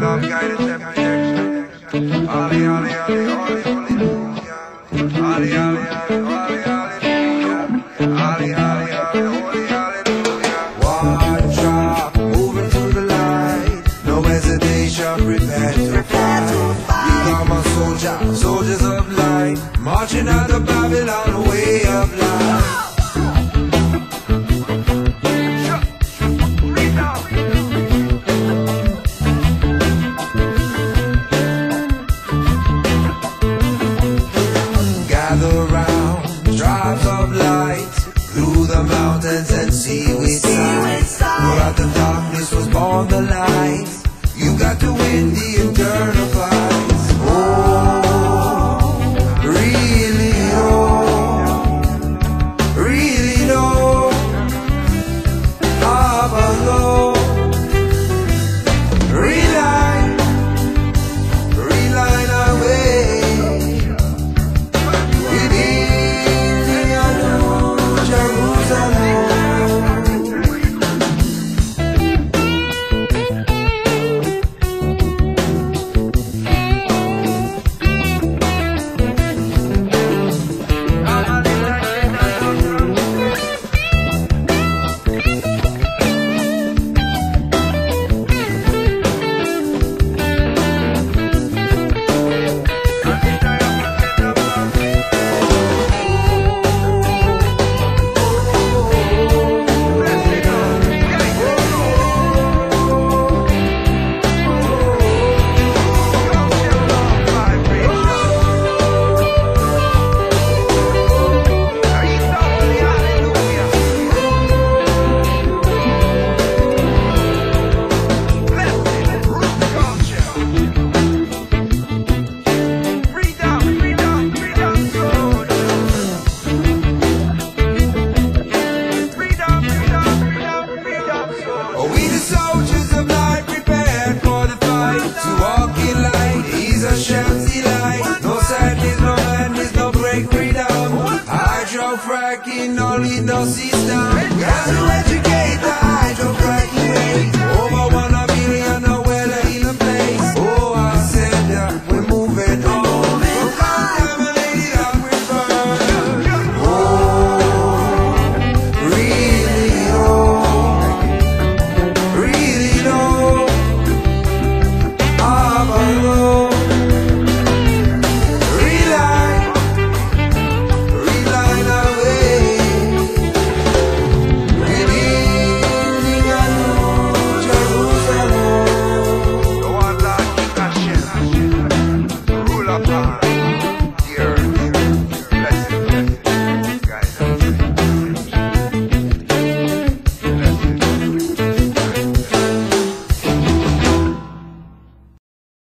love, guidance, and protection. Hallelujah. Watch out, moving through the light. No hesitation, prepare to fight. Become a soldier, soldiers of light. Marching out of Babylon, The darkness was born the light. You got to win the eternal fight. Fight To walk in light. Is a chef's light. No sadness, no madness, no break freedom Hydro fracking, no lead, no system. Got to educate the hydro fracking